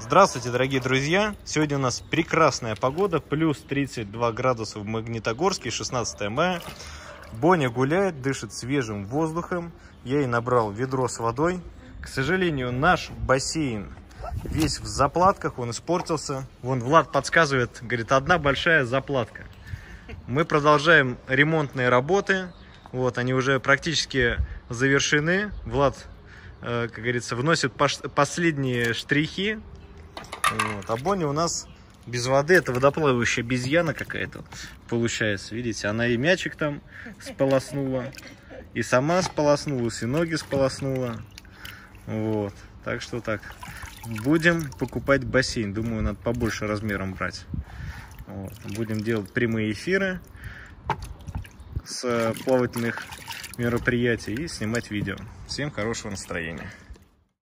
Здравствуйте, дорогие друзья! Сегодня у нас прекрасная погода, плюс 32 градуса в Магнитогорске, 16 мая. Боня гуляет, дышит свежим воздухом. Я ей набрал ведро с водой. К сожалению, наш бассейн весь в заплатках, он испортился. Вон Влад подсказывает, говорит, одна большая заплатка. Мы продолжаем ремонтные работы. Вот, они уже практически завершены. Влад, э, как говорится, вносит последние штрихи вот. А Бонни у нас без воды, это водоплавающая обезьяна какая-то получается. Видите, она и мячик там сполоснула, и сама сполоснулась, и ноги сполоснула. Вот, так что так. Будем покупать бассейн. Думаю, надо побольше размером брать. Вот. Будем делать прямые эфиры с плавательных мероприятий и снимать видео. Всем хорошего настроения.